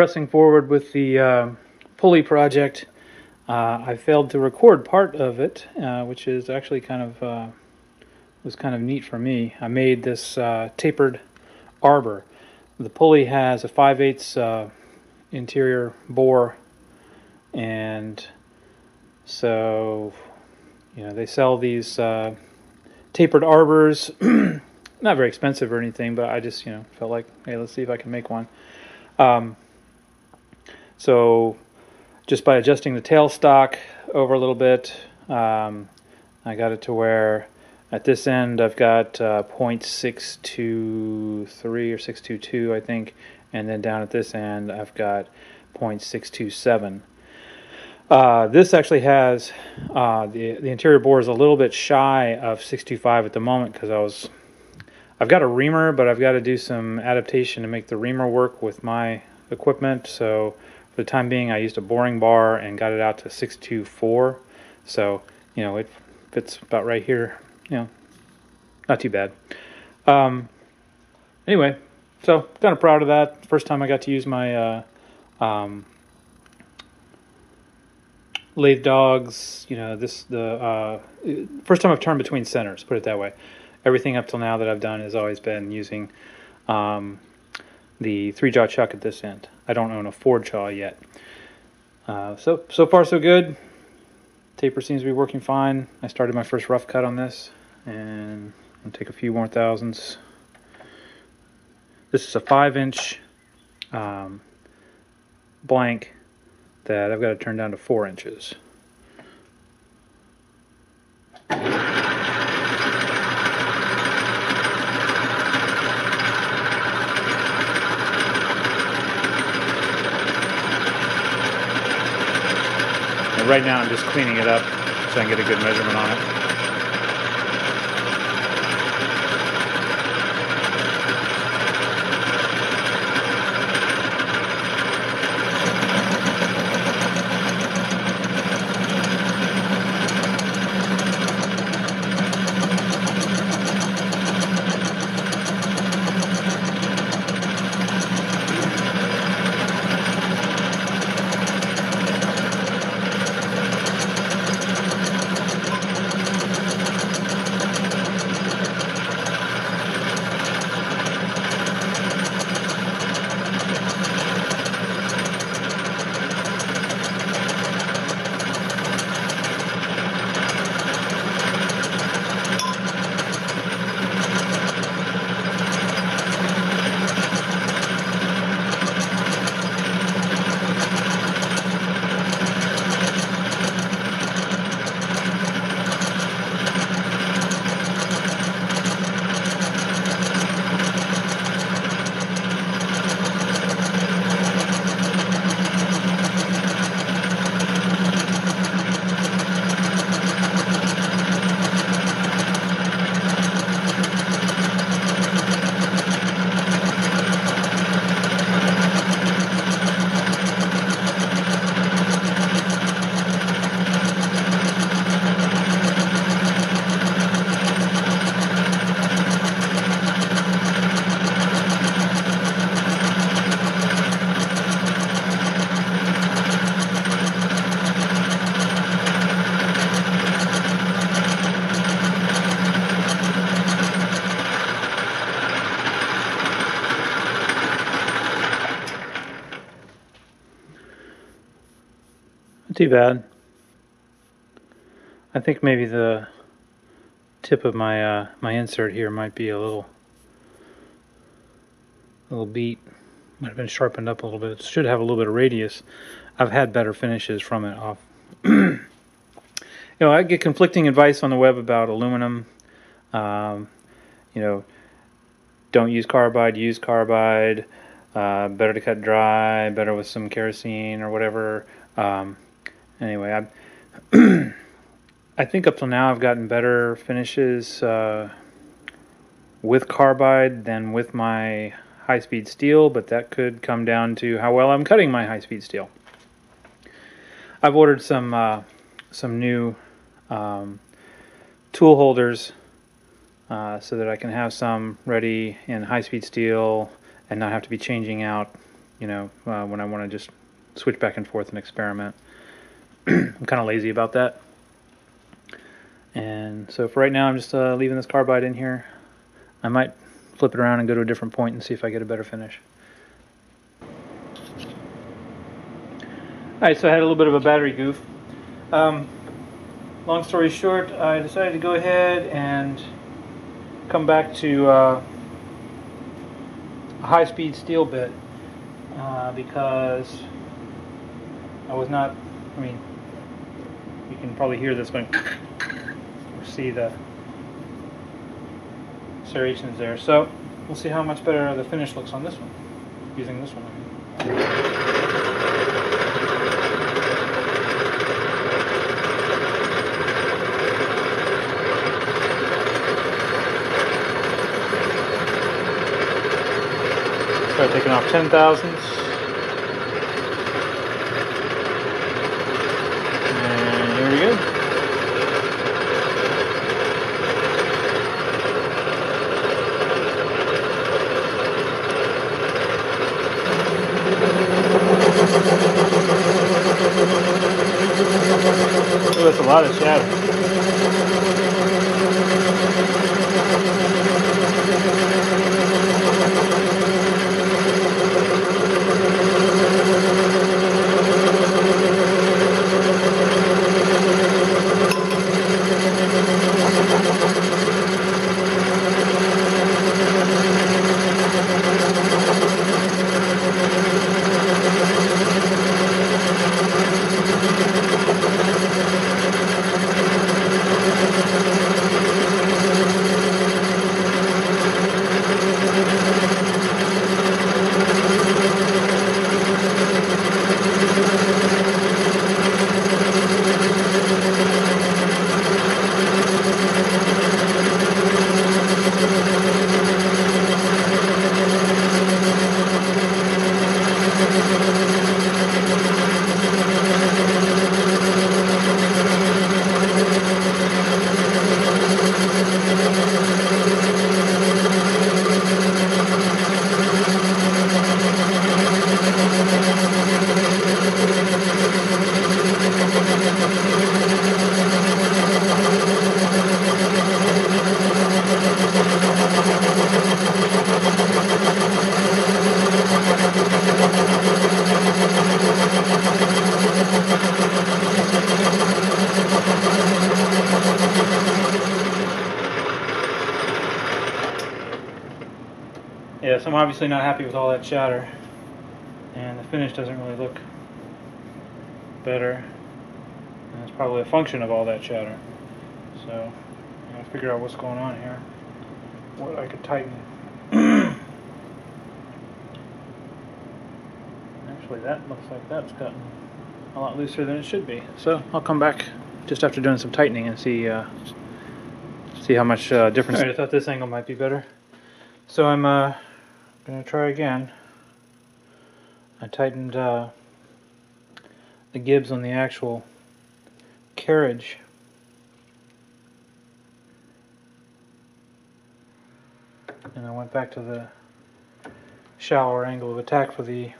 pressing forward with the uh, pulley project. Uh, I failed to record part of it, uh, which is actually kind of uh, was kind of neat for me. I made this uh, tapered arbor. The pulley has a 5 8 uh, interior bore, and so you know they sell these tapered arbors. Not very expensive or anything, but I just you know felt like, hey, let's see if I can make one. Um, so just by adjusting the tailstock over a little bit, um, I got it to where at this end I've got uh, 0.623 or 622, I think, and then down at this end I've got 0.627. Uh, this actually has uh, the the interior bore is a little bit shy of 625 at the moment because I was I've got a reamer, but I've got to do some adaptation to make the reamer work with my equipment. So for the time being, I used a boring bar and got it out to 624. So you know it fits about right here. You know, not too bad. Um, anyway, so kind of proud of that. First time I got to use my uh, um, lathe dogs. You know, this the uh, first time I've turned between centers. Put it that way. Everything up till now that I've done has always been using um, the three jaw chuck at this end. I don't own a four jaw yet. Uh, so so far so good. Taper seems to be working fine. I started my first rough cut on this, and I'll take a few more thousands. This is a five inch um, blank that I've got to turn down to four inches. Right now I'm just cleaning it up so I can get a good measurement on it. Not too bad. I think maybe the tip of my uh, my insert here might be a little a little beat. Might have been sharpened up a little bit. It should have a little bit of radius. I've had better finishes from it off. you know, I get conflicting advice on the web about aluminum. Um, you know, don't use carbide, use carbide. Uh, better to cut dry, better with some kerosene or whatever. Um, anyway, I I think up till now I've gotten better finishes uh, with carbide than with my high speed steel, but that could come down to how well I'm cutting my high speed steel. I've ordered some uh, some new um, tool holders uh, so that I can have some ready in high speed steel and not have to be changing out you know, uh, when I want to just switch back and forth and experiment. I'm kind of lazy about that. And so for right now, I'm just uh, leaving this carbide in here. I might flip it around and go to a different point and see if I get a better finish. Alright, so I had a little bit of a battery goof. Um, long story short, I decided to go ahead and come back to uh, a high-speed steel bit uh, because I was not, I mean, you can probably hear this going, or see the serrations there. So we'll see how much better the finish looks on this one, using this one. Start taking off ten thousandths. Yes, I'm obviously not happy with all that chatter. And the finish doesn't really look better. And it's probably a function of all that chatter. So, I'm going to figure out what's going on here. What I could tighten. Actually, that looks like that's gotten a lot looser than it should be. So, I'll come back just after doing some tightening and see uh, see how much uh, difference. Alright, I thought this angle might be better. So I'm uh, gonna try again. I tightened uh, the gibs on the actual carriage. And I went back to the shallower angle of attack for the